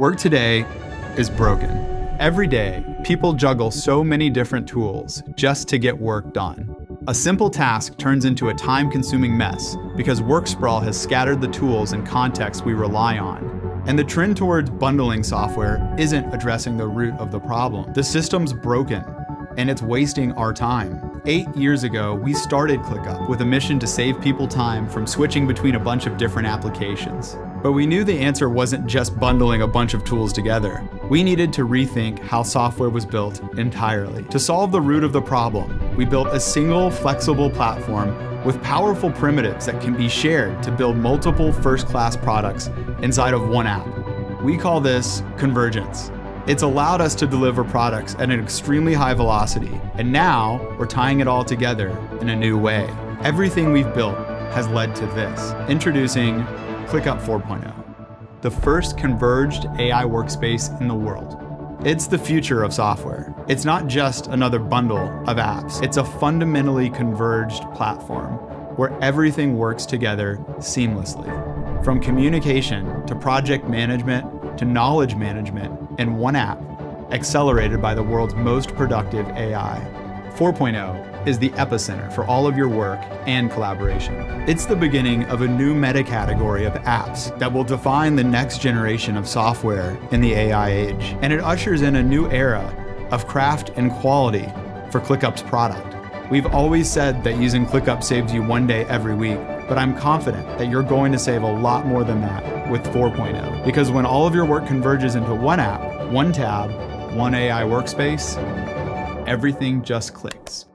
Work today is broken. Every day, people juggle so many different tools just to get work done. A simple task turns into a time consuming mess because work sprawl has scattered the tools and contexts we rely on. And the trend towards bundling software isn't addressing the root of the problem. The system's broken, and it's wasting our time. Eight years ago, we started ClickUp with a mission to save people time from switching between a bunch of different applications. But we knew the answer wasn't just bundling a bunch of tools together. We needed to rethink how software was built entirely. To solve the root of the problem, we built a single flexible platform with powerful primitives that can be shared to build multiple first-class products inside of one app. We call this convergence. It's allowed us to deliver products at an extremely high velocity, and now we're tying it all together in a new way. Everything we've built has led to this. Introducing ClickUp 4.0, the first converged AI workspace in the world. It's the future of software. It's not just another bundle of apps. It's a fundamentally converged platform where everything works together seamlessly. From communication to project management to knowledge management in one app, accelerated by the world's most productive AI. 4.0 is the epicenter for all of your work and collaboration. It's the beginning of a new meta category of apps that will define the next generation of software in the AI age. And it ushers in a new era of craft and quality for ClickUp's product. We've always said that using ClickUp saves you one day every week, but I'm confident that you're going to save a lot more than that with 4.0. Because when all of your work converges into one app, one tab, one AI workspace, everything just clicks.